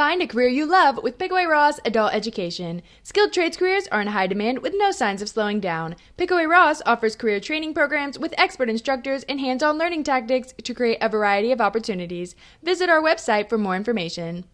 Find a career you love with Pickaway Ross Adult Education. Skilled trades careers are in high demand with no signs of slowing down. Pickaway Ross offers career training programs with expert instructors and hands on learning tactics to create a variety of opportunities. Visit our website for more information.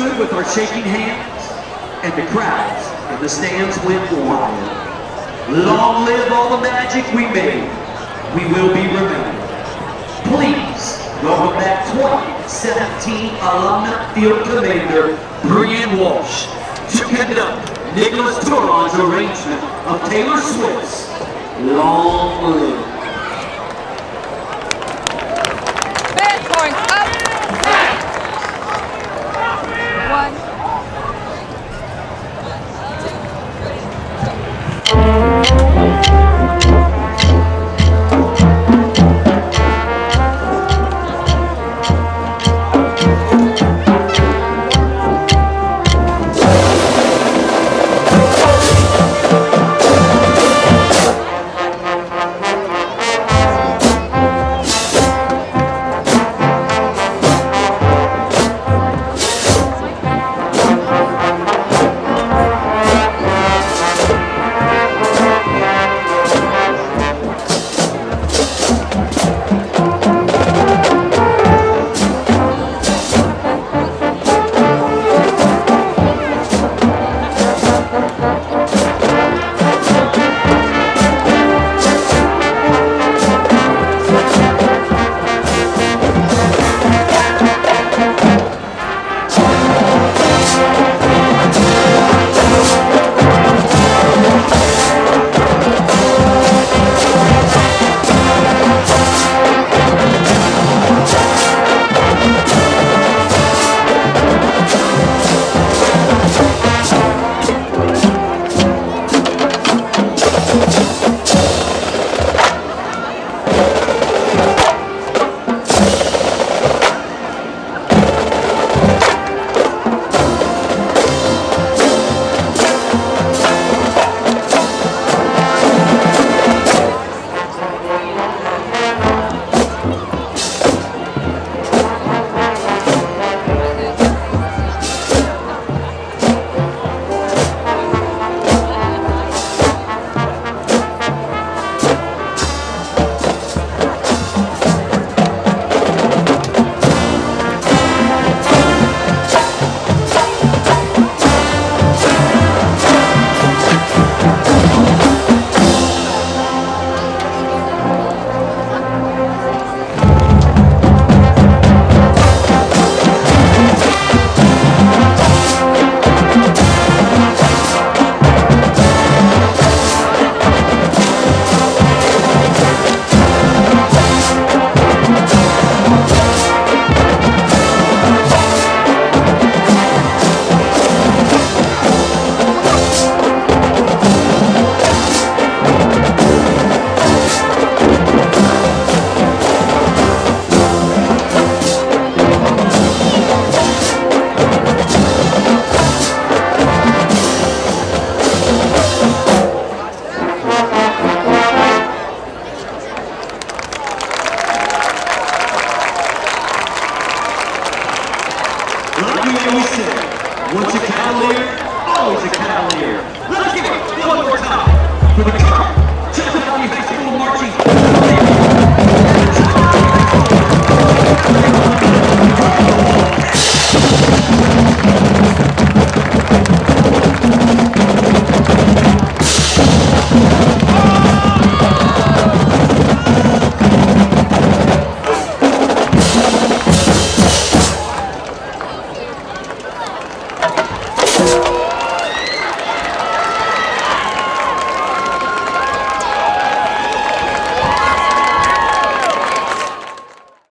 With our shaking hands and the crowds in the stands went wild. Long live all the magic we made. We will be remembered. Please welcome back 2017 Alumni Field Commander Brian Walsh to conduct Nicholas Turon's arrangement of Taylor Swift's Long Live.